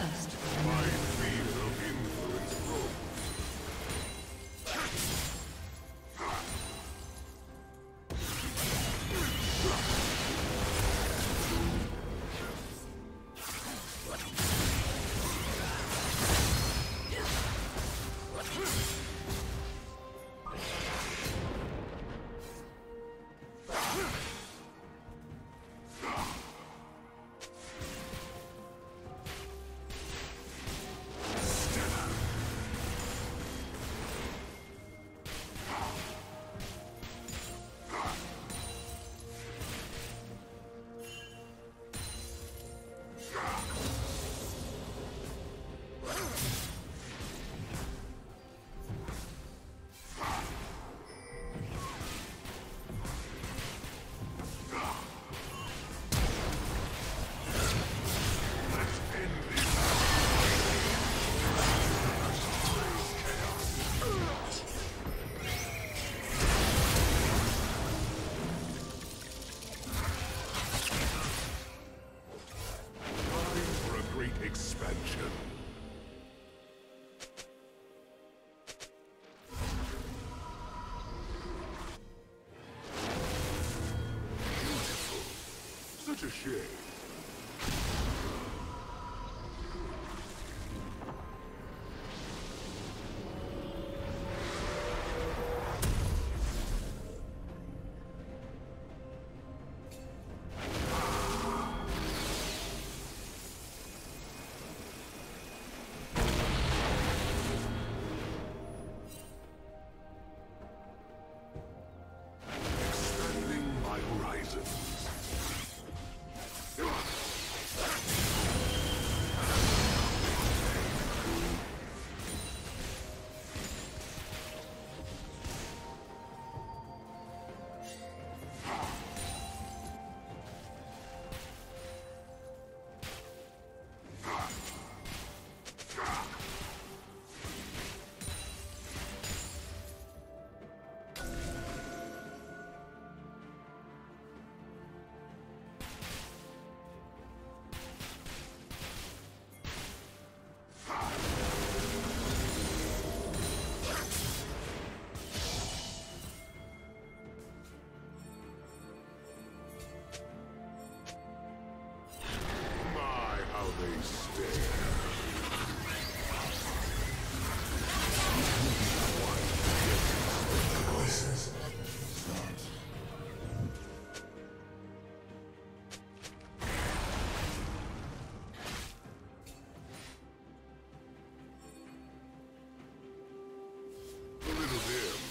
First, Such A little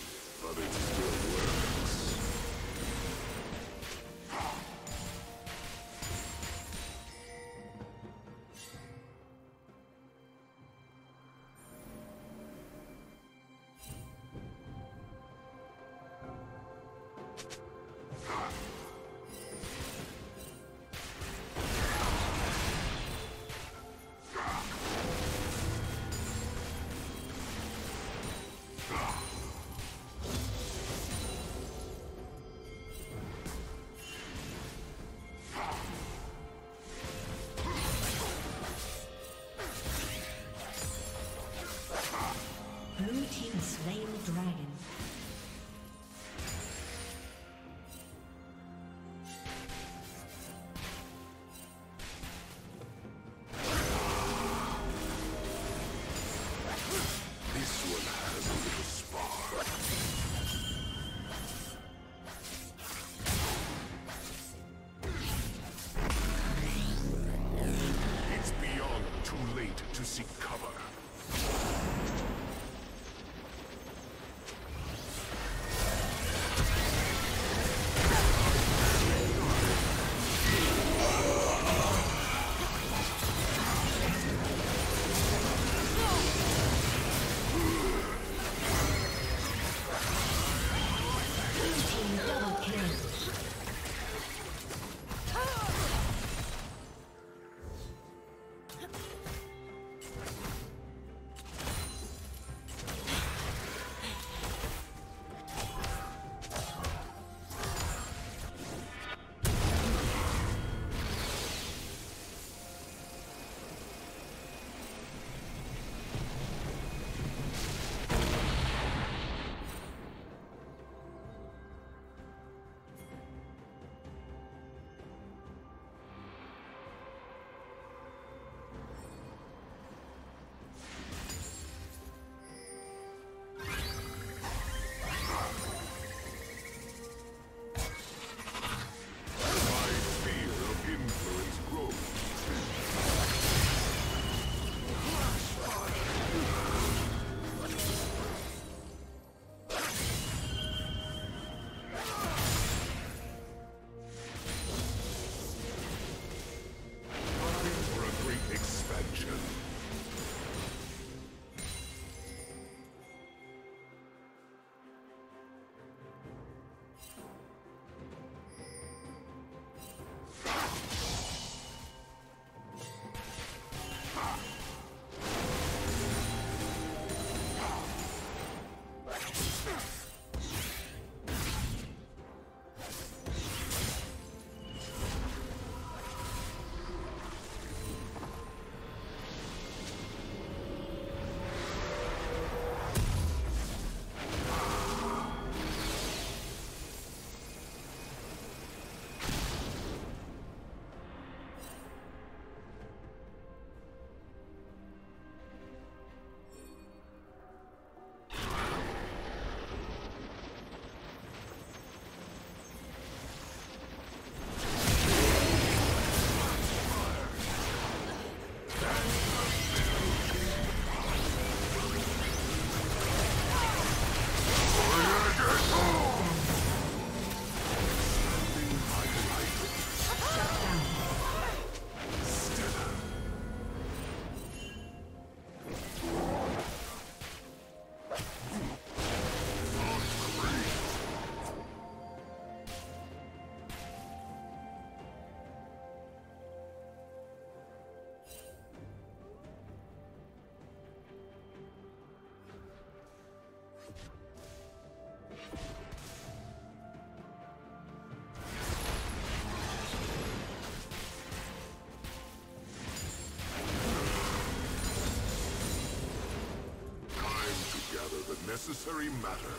necessary matter.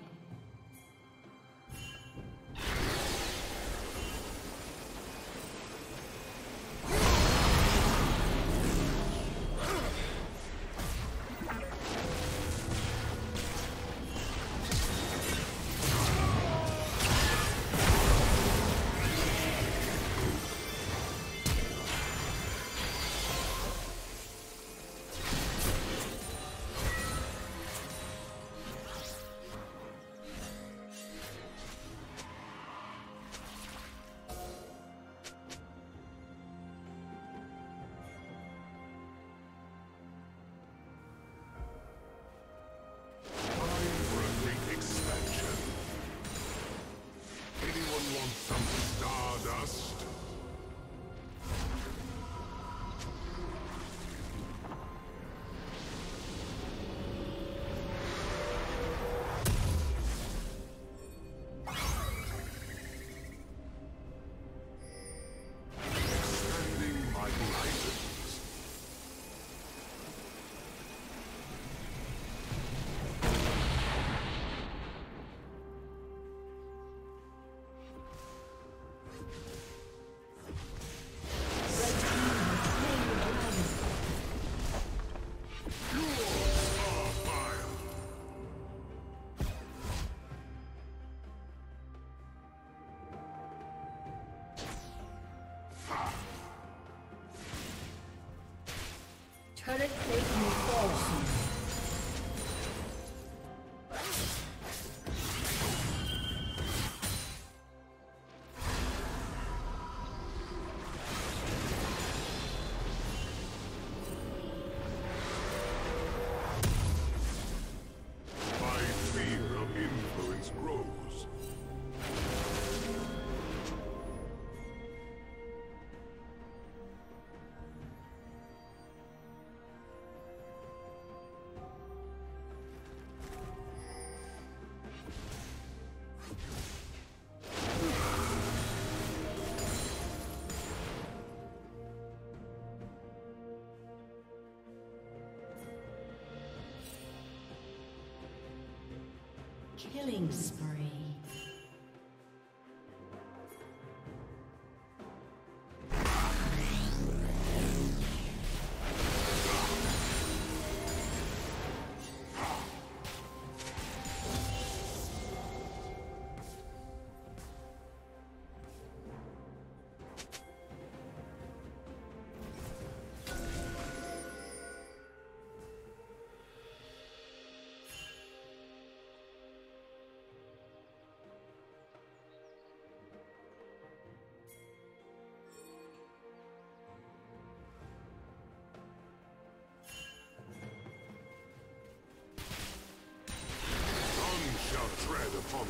Turret Killing spree.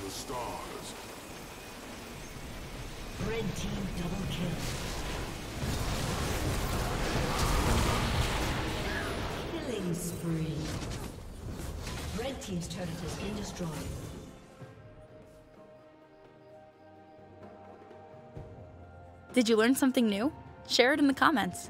The stars. Red team double kill. Killing spree. Red team's turret has been destroyed. Did you learn something new? Share it in the comments.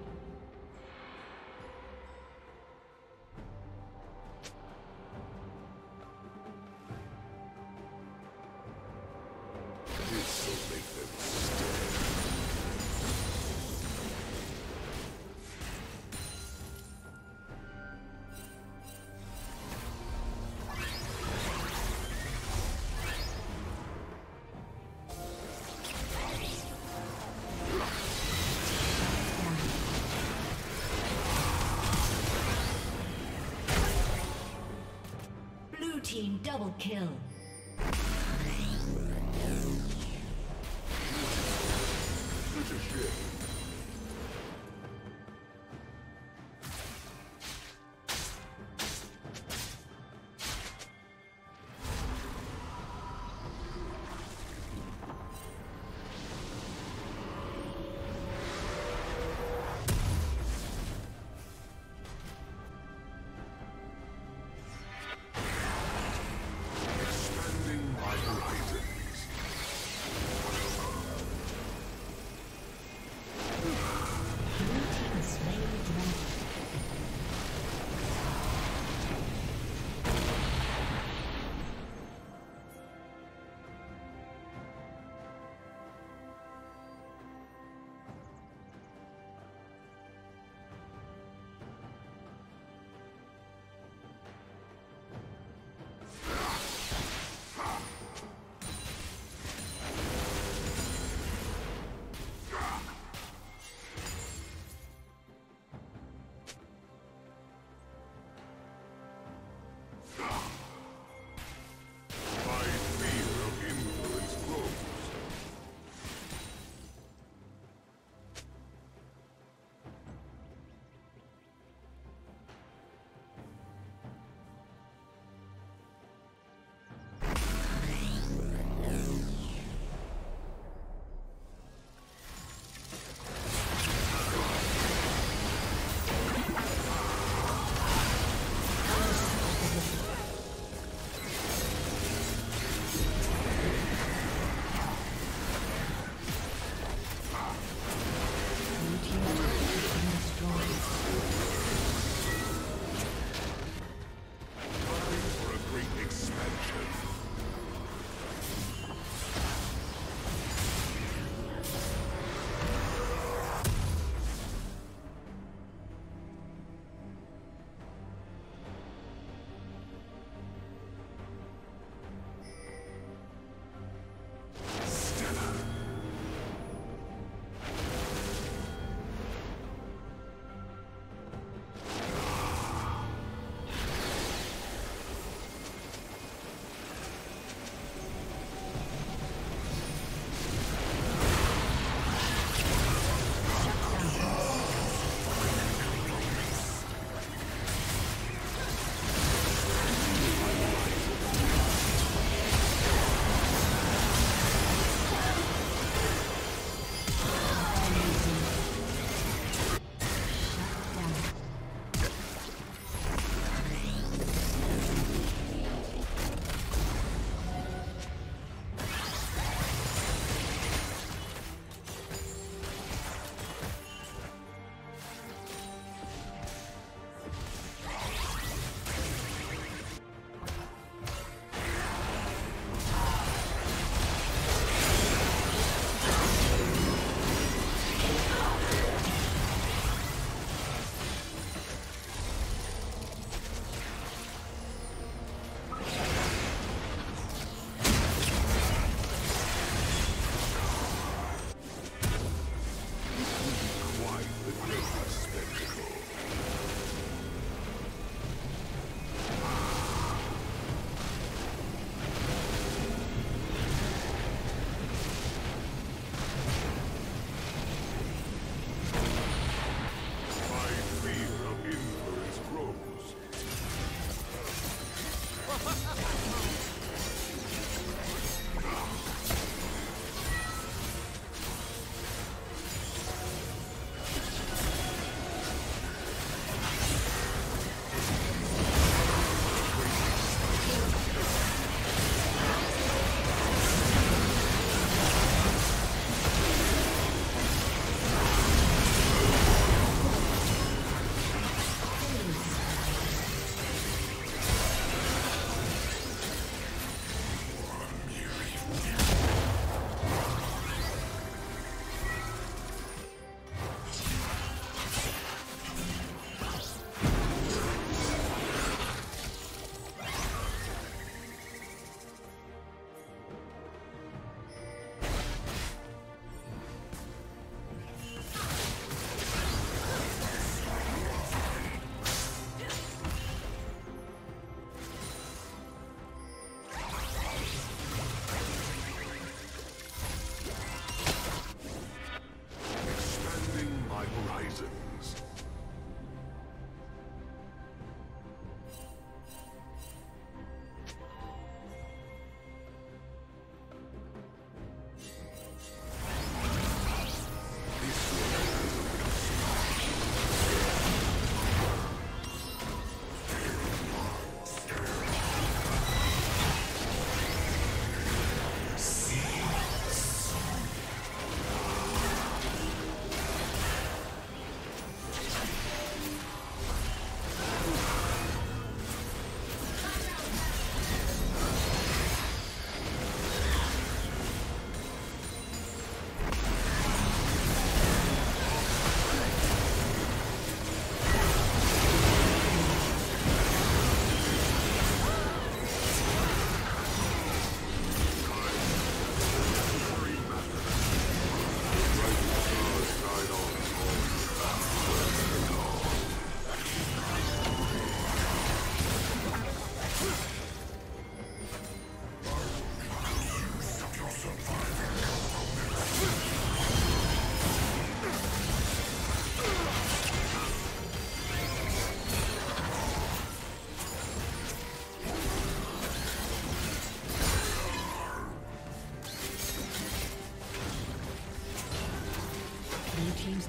Double kill.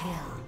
kill.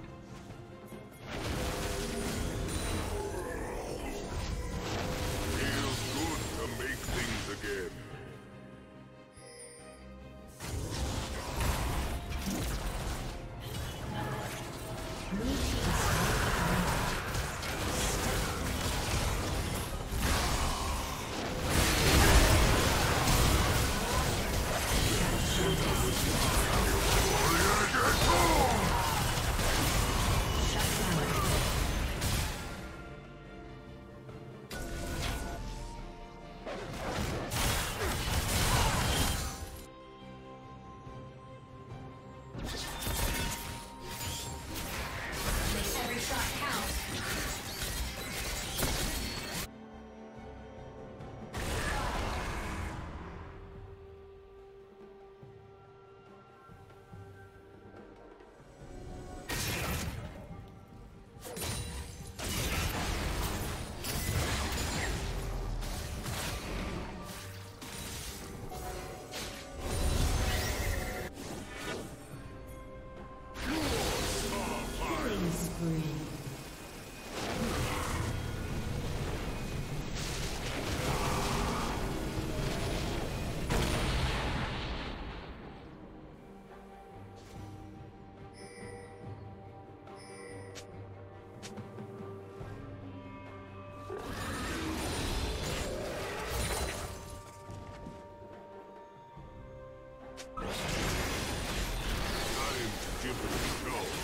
Jupiter, go!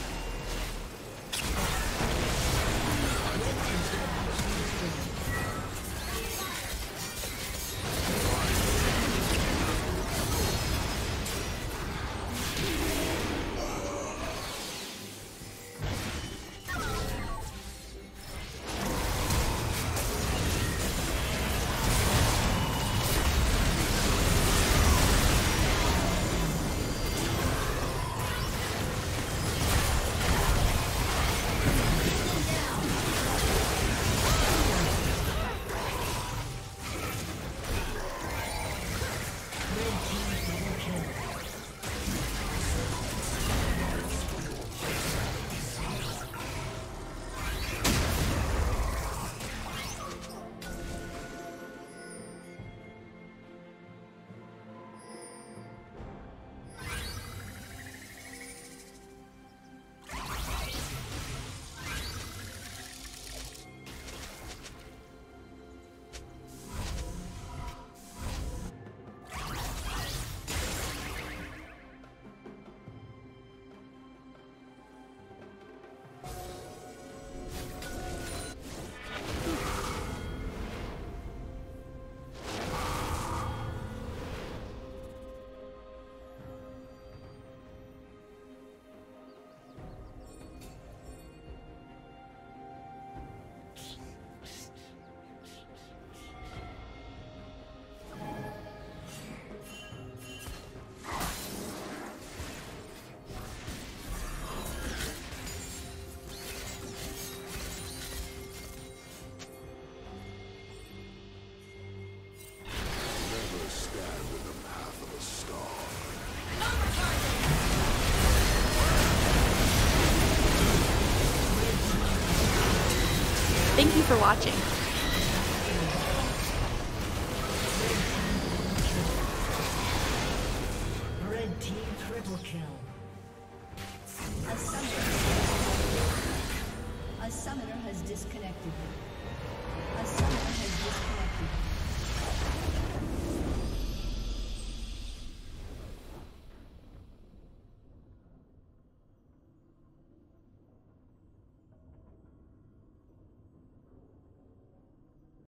For watching.